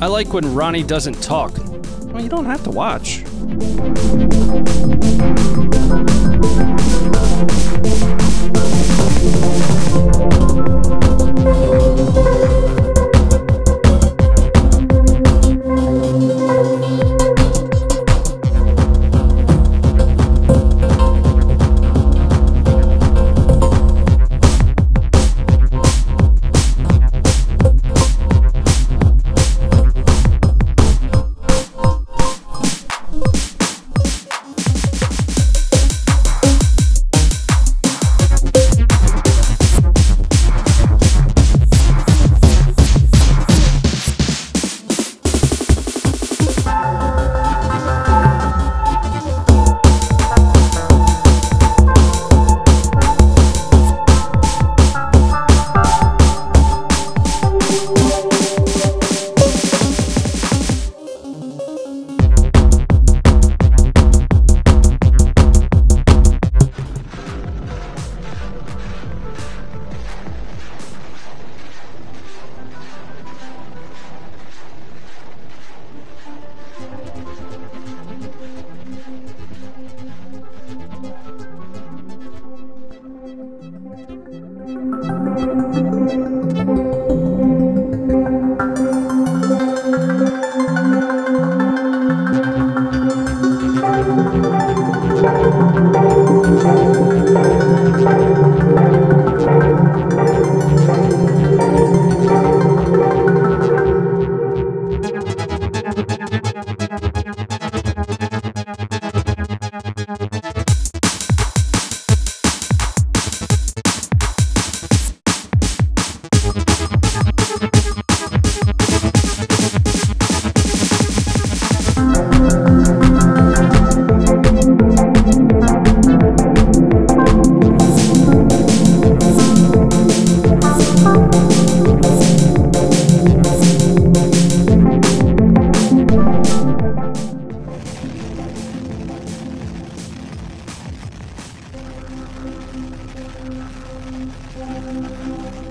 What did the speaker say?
I like when Ronnie doesn't talk. Well, you don't have to watch. Música